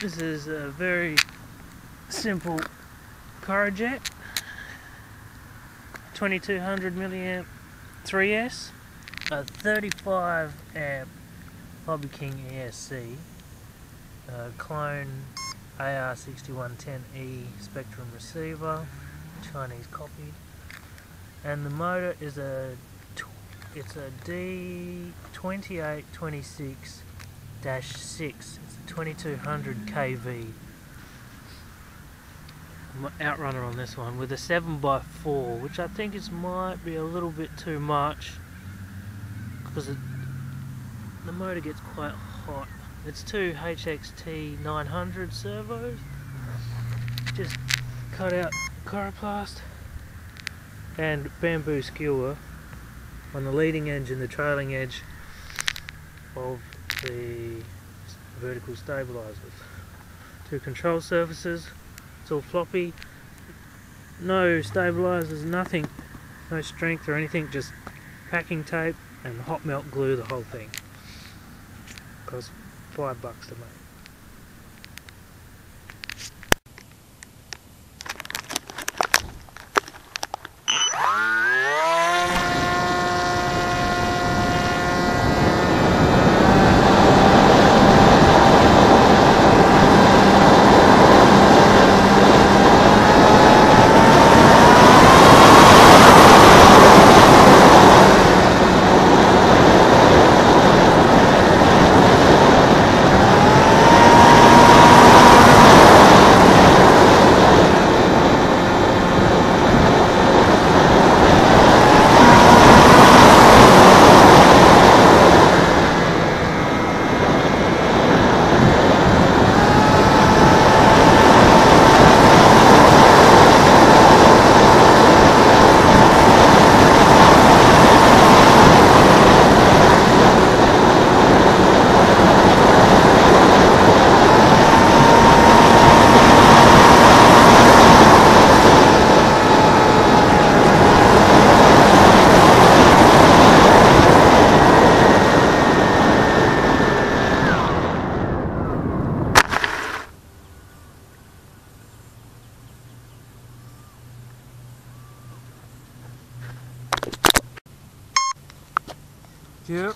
This is a very simple Corojet 2200 milliamp 3S a 35 amp Hobby King ESC clone AR6110E Spektrum receiver Chinese copied. And the motor is a it's a D2826 6 it's a 2200 kV. Outrunner on this one with a 7x4 which I think is might be a little bit too much because it, the motor gets quite hot. It's two HXT 900 servos. Just cut out coroplast and bamboo skewer on the leading edge and the trailing edge of the vertical stabilizers. Two control surfaces it's all floppy. No stabilizers nothing. No strength or anything just packing tape and hot melt glue the whole thing. Cost five bucks to make Yep.